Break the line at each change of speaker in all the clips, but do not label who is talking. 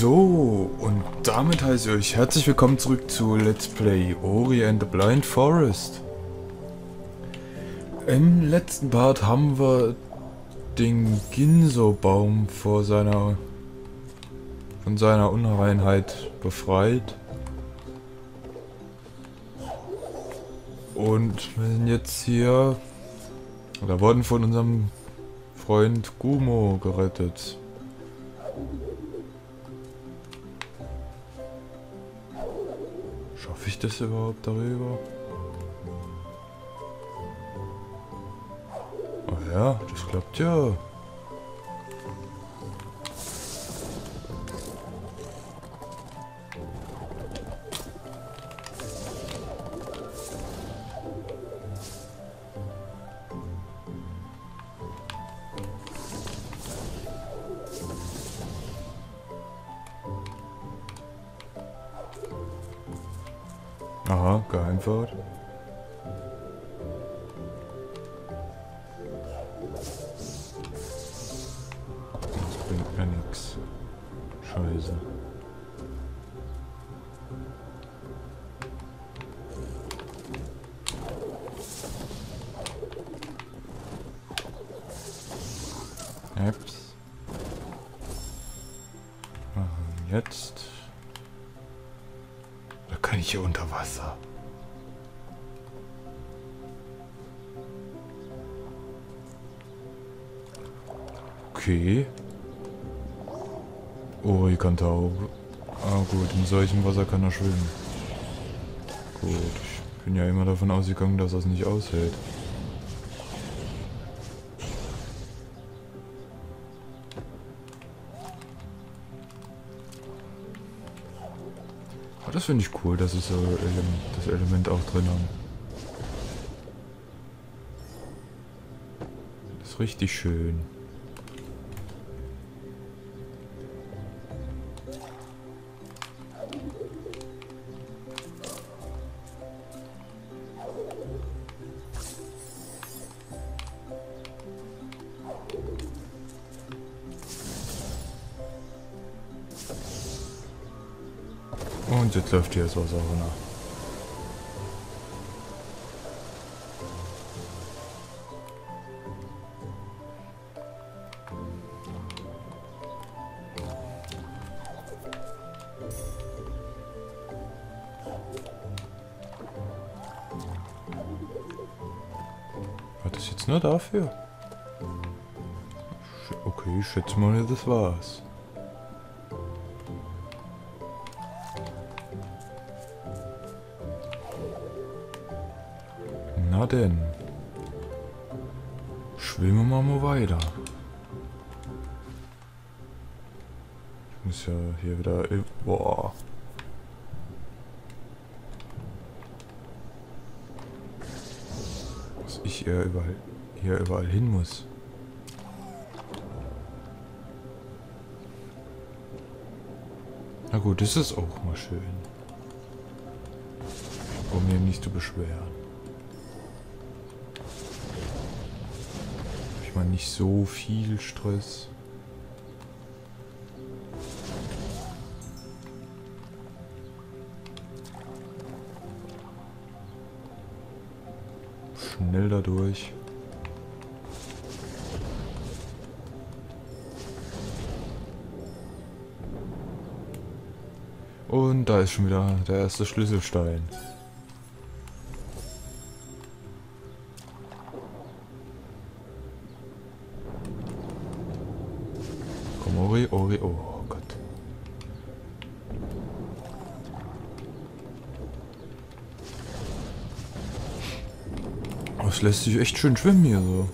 So, und damit heiße ich euch herzlich willkommen zurück zu Let's Play Ori and the Blind Forest. Im letzten Part haben wir den Ginso-Baum vor seiner von seiner Unreinheit befreit. Und wir sind jetzt hier oder wurden von unserem Freund Gumo gerettet. Schaffe ich das überhaupt darüber? Oh ja, das klappt ja. Wasser. Okay. Ori kann tauchen. Ah gut, in solchem Wasser kann er schwimmen. Gut, ich bin ja immer davon ausgegangen, dass er es nicht aushält. Aber das finde ich cool, dass sie so Ele das Element auch drin haben. Das ist richtig schön. Läuft hier das Wasser runter. War das jetzt nur dafür? Okay, ich schätze mal, das war's. Denn. Schwimmen wir mal weiter. Ich muss ja hier wieder... Boah. Dass ich hier überall, hier überall hin muss. Na gut, das ist auch mal schön. Um mir nicht zu beschweren. Meine nicht so viel Stress. Schnell dadurch. Und da ist schon wieder der erste Schlüsselstein. Es lässt sich echt schön schwimmen hier so.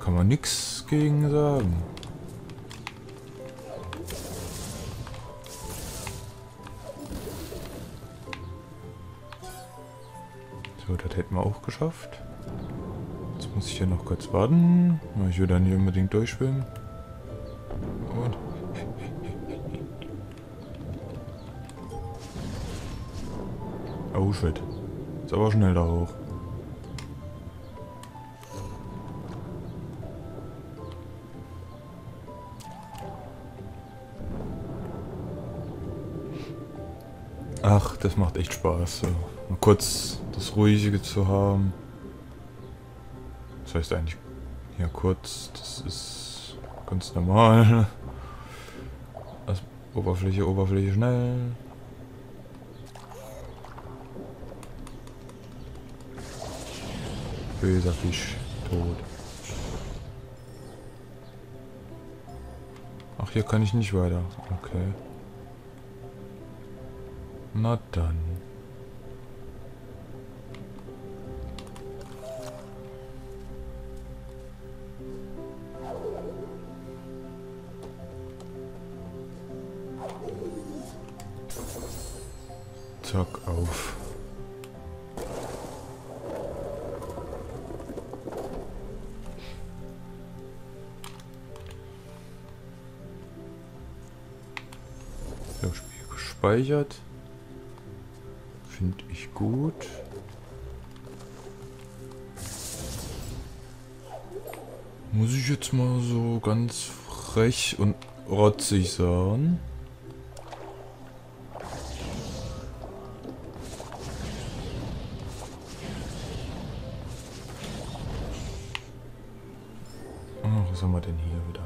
Kann man nix gegen sagen. So, das hätten wir auch geschafft. Jetzt muss ich hier noch kurz warten. Ich will da nicht unbedingt durchschwimmen. Und. Oh shit. Ist aber schnell da hoch. Das macht echt Spaß, so. Mal kurz das Ruhige zu haben. Das heißt eigentlich, ja kurz, das ist ganz normal. Oberfläche, Oberfläche, schnell. Böser Fisch, tot. Ach, hier kann ich nicht weiter. Okay. Na dann. Zack, auf. So, Spiel gespeichert. Gut. Muss ich jetzt mal so ganz frech und rotzig sagen. Oh, was haben wir denn hier wieder?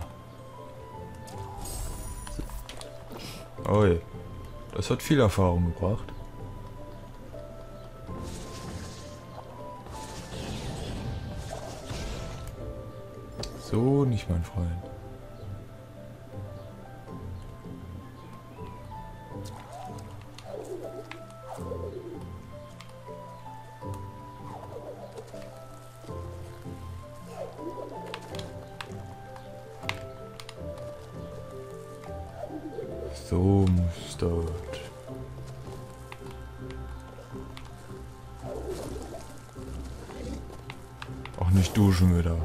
Oi, das hat viel Erfahrung gebracht. So nicht, mein Freund. So muss das. Auch nicht duschen wieder.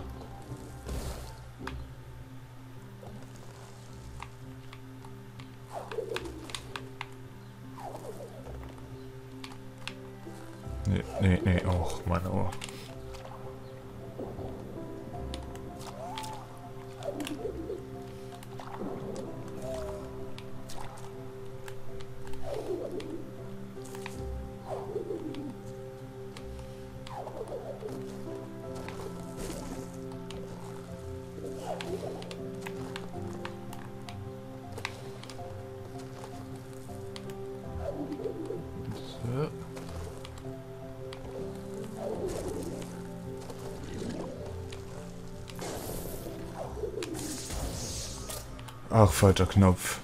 Ach, falscher Knopf.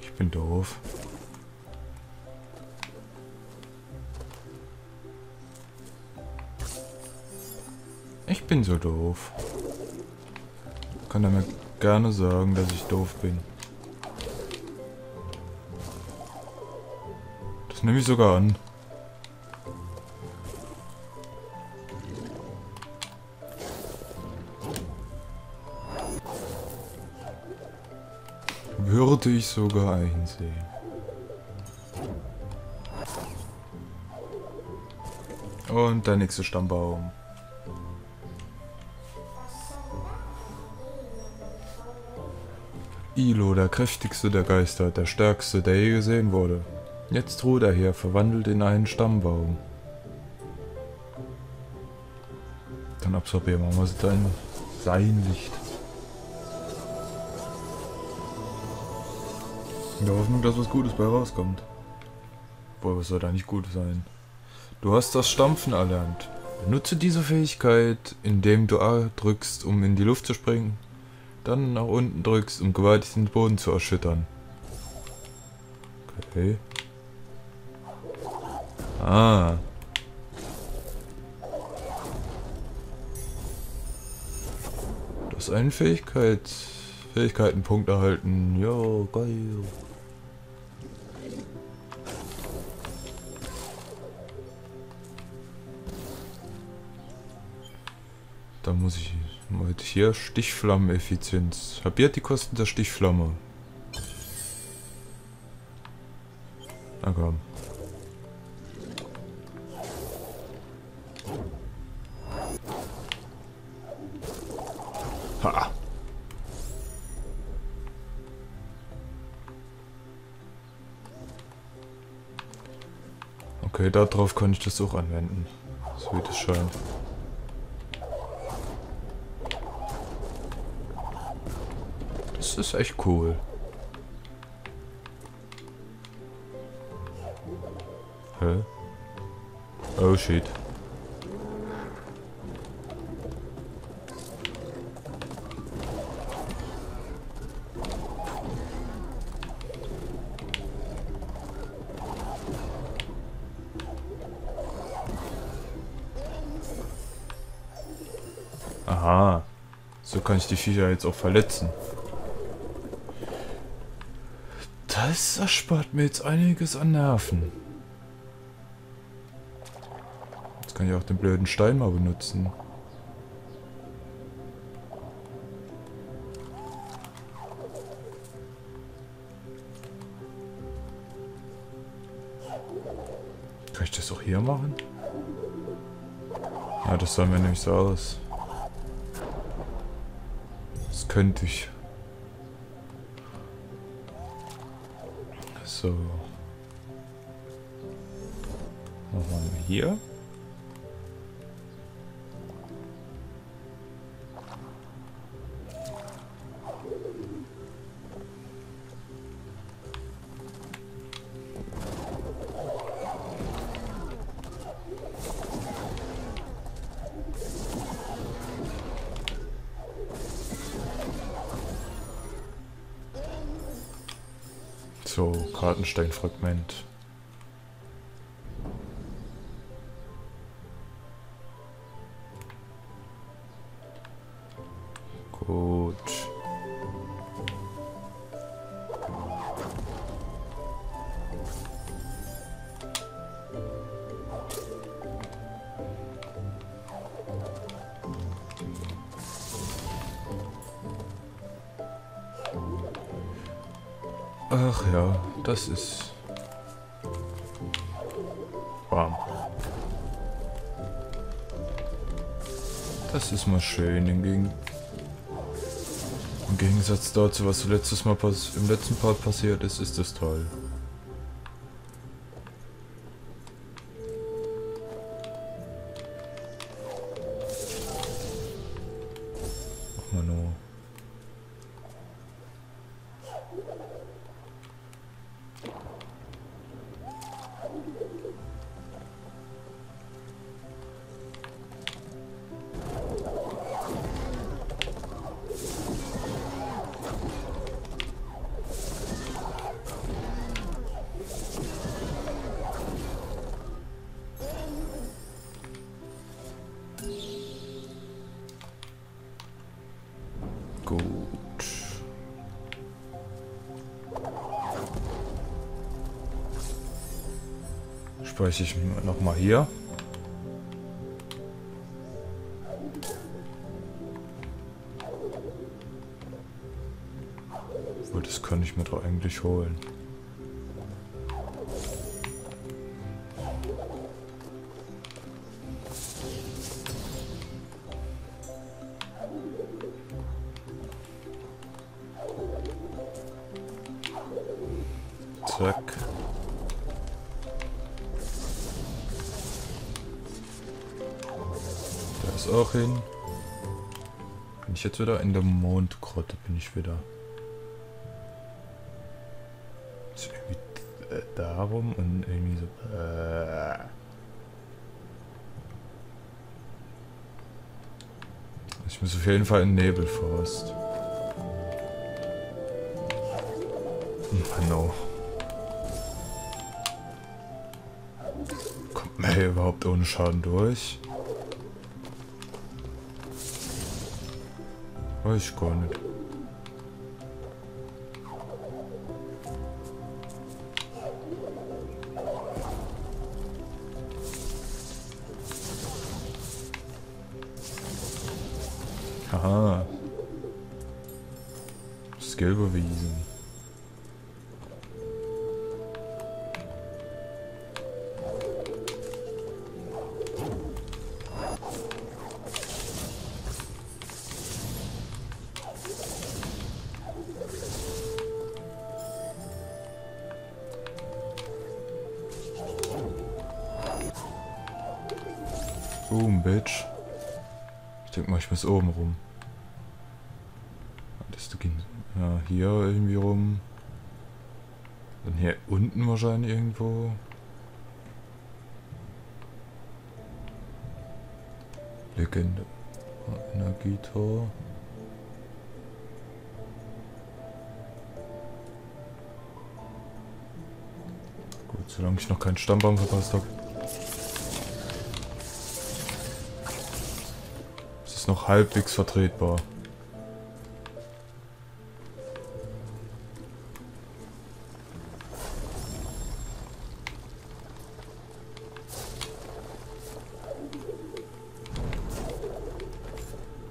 Ich bin doof. Ich bin so doof. Kann er mir gerne sagen, dass ich doof bin. Das nehme ich sogar an. Würde ich sogar einsehen. Und der nächste Stammbaum. Ilo, der kräftigste der Geister, der stärkste, der je gesehen wurde. Jetzt ruht er hier, verwandelt in einen Stammbaum. Dann absorbieren wir mal sein, sein Licht. In der Hoffnung, dass was Gutes bei rauskommt. Boah, was soll da nicht gut sein? Du hast das Stampfen erlernt. Benutze diese Fähigkeit, indem du A drückst, um in die Luft zu springen, dann nach unten drückst, um gewaltig den Boden zu erschüttern. Okay. Ah. Du hast einen Fähigkeit, Fähigkeitenpunkt erhalten. Jo, geil. Da muss ich mal hier Stichflammeneffizienz. Halbiert die Kosten der Stichflamme. Na komm. Darauf kann ich das auch anwenden. So wie das scheint. Das ist echt cool. Hä? Oh shit. Aha. So kann ich die Viecher jetzt auch verletzen. Das erspart mir jetzt einiges an Nerven. Jetzt kann ich auch den blöden Stein mal benutzen. Kann ich das auch hier machen? Ja, das sah mir nämlich so aus. Könnte ich. So. Machen hier? So, Kartensteinfragment. Ach ja, das ist warm. Das ist mal schön im, Gegen im Gegensatz dazu, was letztes Mal im letzten Part passiert ist, ist das toll. Mach mal nur. Speichere ich noch mal hier. Obwohl, das kann ich mir doch eigentlich holen. Jetzt wieder in der Mondgrotte, bin ich wieder. Ist irgendwie äh, darum und irgendwie so. Äh. Ich muss auf jeden Fall in Nebelforst. Oh. Kommt man hier überhaupt ohne Schaden durch? Weiß ich gar nicht. Aha. Skill bewiesen. Oben rum. Das ist ja, hier irgendwie rum. Dann hier unten wahrscheinlich irgendwo. Legende. Energietor. Gut, solange ich noch keinen Stammbaum verpasst habe. Ist noch halbwegs vertretbar.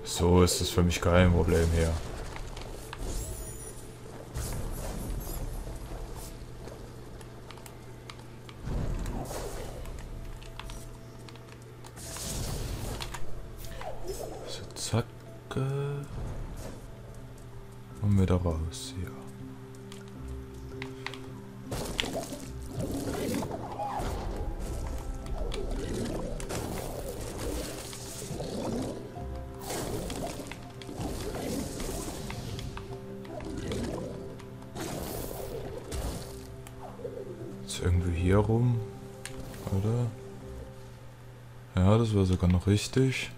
So ist es für mich kein Problem hier. Oder? Ja, das war sogar noch richtig.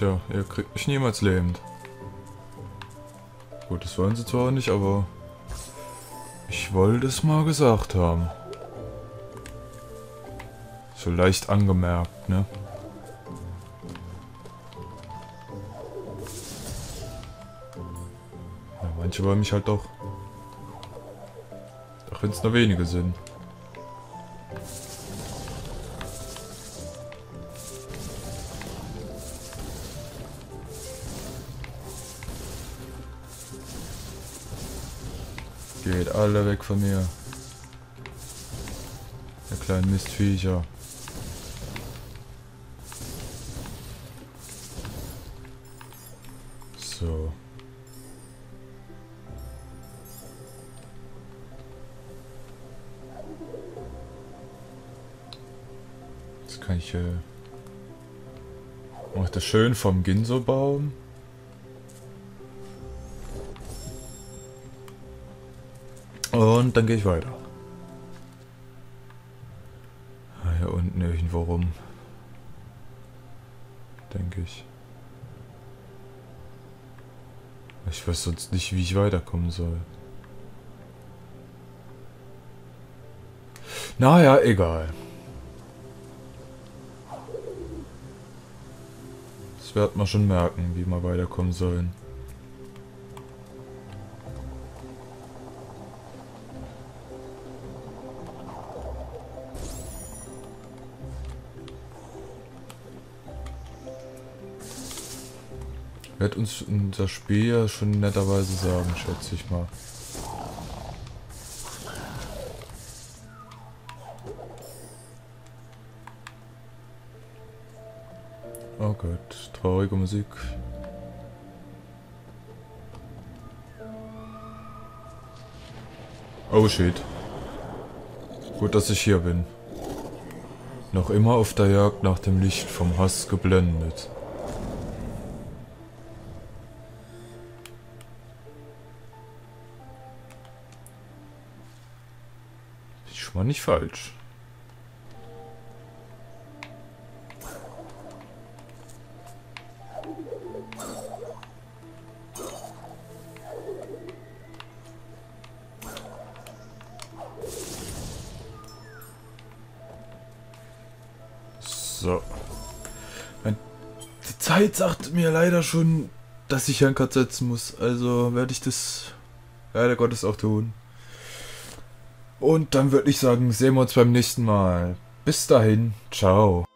Tja, ihr kriegt mich niemals lebend. Gut, das wollen sie zwar nicht, aber ich wollte es mal gesagt haben. So leicht angemerkt, ne? Ja, manche wollen mich halt doch. Auch wenn es nur wenige sind. Geht alle weg von mir. Der kleinen Mistviecher. So. Jetzt kann ich... Äh, mach das schön vom Ginso-Baum. Und dann gehe ich weiter. Ah, hier unten irgendwo rum. Denke ich. Ich weiß sonst nicht, wie ich weiterkommen soll. Naja, egal. Das wird man schon merken, wie wir weiterkommen sollen. Wird uns unser Spiel ja schon netterweise sagen, schätze ich mal. Oh Gott, traurige Musik. Oh shit. Gut, dass ich hier bin. Noch immer auf der Jagd nach dem Licht vom Hass geblendet. War nicht falsch. So. Die Zeit sagt mir leider schon, dass ich einen Cut setzen muss. Also werde ich das leider Gottes auch tun. Und dann würde ich sagen, sehen wir uns beim nächsten Mal. Bis dahin, ciao.